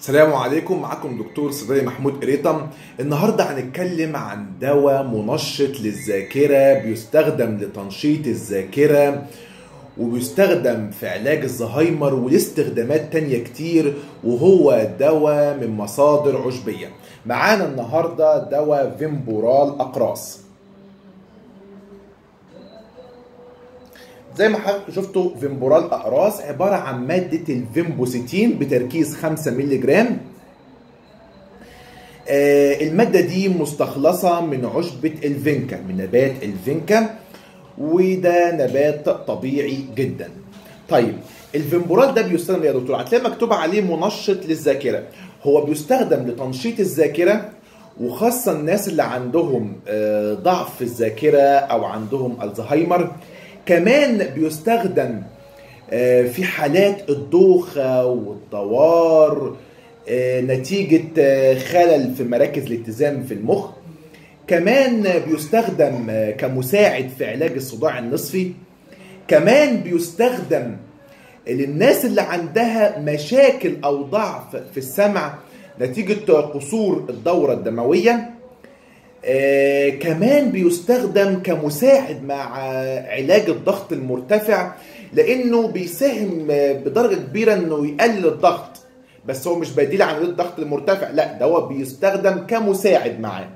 السلام عليكم معكم دكتور صيدلي محمود قريطم. النهارده هنتكلم عن دواء منشط للذاكرة بيستخدم لتنشيط الذاكرة وبيستخدم في علاج الزهايمر ولاستخدامات تانية كتير وهو دواء من مصادر عشبية. معانا النهاردة دواء فيمبورال أقراص. زي ما حضرتك شفتوا فيمبورال أقراص عبارة عن مادة الفيمبوسيتين بتركيز 5 مللي جرام آه المادة دي مستخلصة من عشبة الفينكا من نبات الفينكا وده نبات طبيعي جدا. طيب الفيمبورال ده بيستخدم يا دكتور هتلاقي مكتوب عليه منشط للذاكرة. هو بيستخدم لتنشيط الذاكرة وخاصة الناس اللي عندهم آه ضعف في الذاكرة أو عندهم الزهايمر كمان بيستخدم في حالات الدوخة والدوار نتيجة خلل في مراكز الاتزان في المخ. كمان بيستخدم كمساعد في علاج الصداع النصفي. كمان بيستخدم للناس اللي عندها مشاكل أو ضعف في السمع نتيجة قصور الدورة الدموية. آه كمان بيستخدم كمساعد مع علاج الضغط المرتفع لأنه بيساهم بدرجة كبيرة إنه يقلل الضغط. بس هو مش بديل عن الضغط المرتفع لا ده هو بيستخدم كمساعد معاه.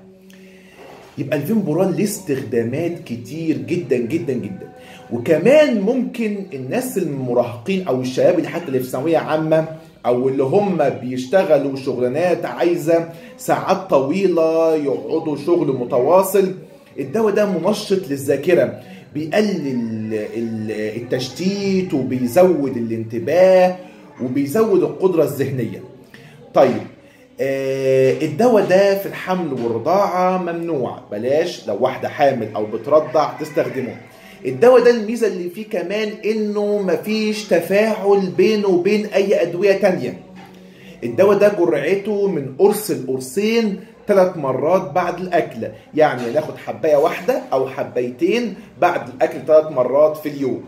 يبقى الفيمبورال ليه استخدامات كتير جدا جدا جدا. وكمان ممكن الناس المراهقين أو الشباب اللي حتى اللي في ثانوية عامة أو اللي هم بيشتغلوا شغلانات عايزة ساعات طويلة يقعدوا شغل متواصل. الدواء ده منشط للذاكرة بيقلل التشتيت وبيزود الانتباه وبيزود القدرة الذهنية. طيب الدواء ده في الحمل والرضاعة ممنوع. بلاش لو واحدة حامل أو بترضع تستخدمه. الدواء ده الميزة اللي فيه كمان إنه مفيش تفاعل بينه وبين أي أدوية تانية. الدواء ده جرعته من قرص لقرصين ثلاث مرات بعد الأكل. يعني ناخد حباية واحدة أو حبايتين بعد الأكل ثلاث مرات في اليوم.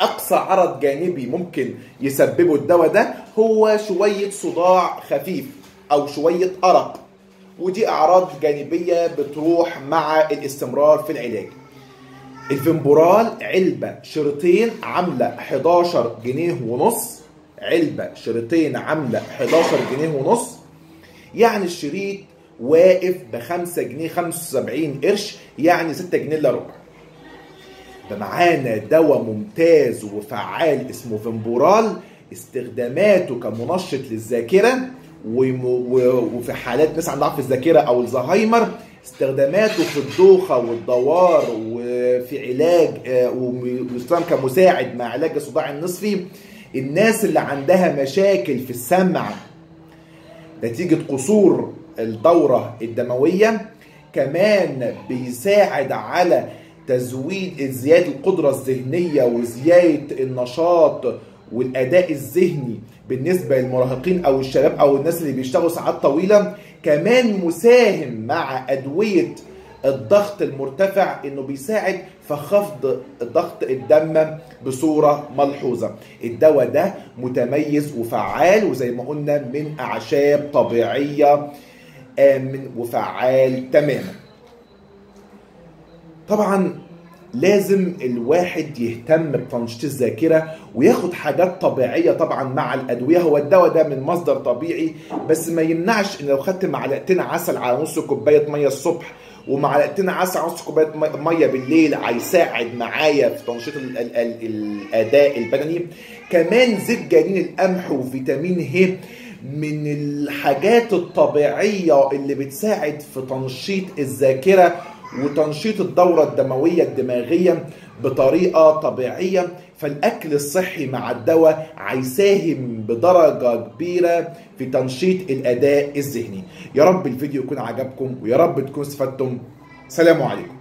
أقصى عرض جانبي ممكن يسببه الدواء ده هو شوية صداع خفيف أو شوية أرق. ودي أعراض جانبية بتروح مع الاستمرار في العلاج. الفيمبورال علبة شريطين عاملة 11 جنيه ونص. علبة شريطين عاملة 11 جنيه ونص. يعني الشريط واقف ب 5 جنيه 75 قرش يعني 6 جنيه إلا ربع. ده معانا دواء ممتاز وفعال اسمه فيمبورال استخداماته كمنشط للذاكرة وفي حالات ناس عندها ضعف الذاكرة أو الزهايمر استخداماته في الدوخة والدوار وفي علاج ويستخدم كمساعد مع علاج الصداع النصفي الناس اللي عندها مشاكل في السمع نتيجة قصور الدورة الدموية كمان بيساعد على تزويد زيادة القدرة الذهنية وزيادة النشاط والأداء الذهني بالنسبة للمراهقين أو الشباب أو الناس اللي بيشتغلوا ساعات طويلة كمان مساهم مع أدوية الضغط المرتفع إنه بيساعد في خفض ضغط الدم بصورة ملحوظة. الدواء ده متميز وفعال وزي ما قلنا من أعشاب طبيعية امن وفعال تماما. طبعا لازم الواحد يهتم بتنشيط الذاكرة وياخد حاجات طبيعية طبعا مع الأدوية. هو الدواء ده من مصدر طبيعي بس ما يمنعش إن لو خدت معلقتين عسل على نص كوباية مية الصبح ومعلقتين عسل نص كوباية مية بالليل هيساعد معايا في تنشيط ال ال ال الأداء البدني. كمان زيت جنين القمح وفيتامين ه من الحاجات الطبيعية اللي بتساعد في تنشيط الذاكرة. وتنشيط الدورة الدموية الدماغية بطريقة طبيعية فالأكل الصحي مع الدواء هيساهم بدرجة كبيرة في تنشيط الأداء الذهني. يا رب الفيديو يكون عجبكم ويا رب تكونوا استفدتم. سلام عليكم.